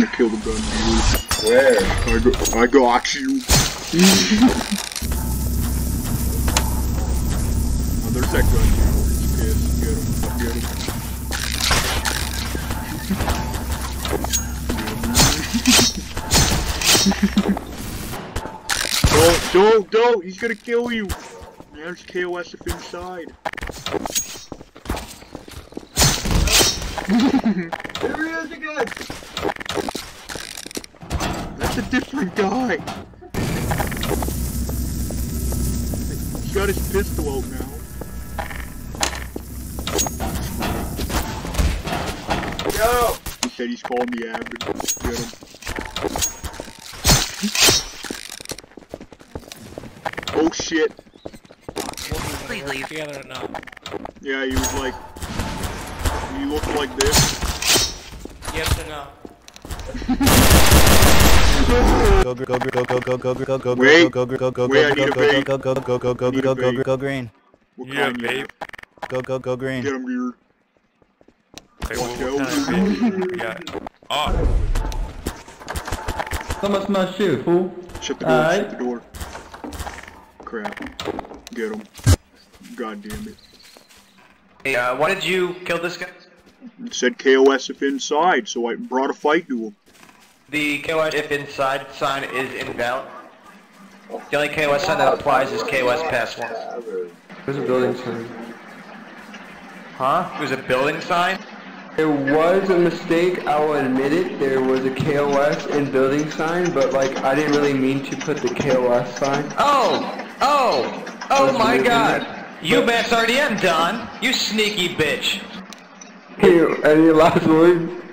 gonna kill the gun dealer. Where? I got, I got you. oh, there's that gun dealer. He's. Get him. Get him. don't, don't, don't! He's gonna kill you! There's KOS if inside. Here he is again! That's a different guy! He's got his pistol out now. Yo! He said he's calling the admin. Get him. Oh shit. Please leave. Together or not. Yeah, he was like... He looked like this. Yes or no? Go go go go Wait, go need go vape. go go go go go go go vape. go green. What Yeah, you babe. Go go go green. Get him, what, Watch what out. kind of baby you got? Oh, So much my shoe, fool. Shut the door, shut the door. Crap. Get him. God damn it. Hey, uh, why did you kill this guy? It said KOS if inside, so I brought a fight to him. The KOS if inside sign is invalid. The only KOS sign that applies is KOS pass once. There's a building sign. Huh? It was a building sign? There was a mistake, I will admit it. There was a KOS in building sign, but like I didn't really mean to put the KOS sign. Oh! Oh! Oh my god! You mass RDM, Don! You sneaky bitch! Hey, any last words?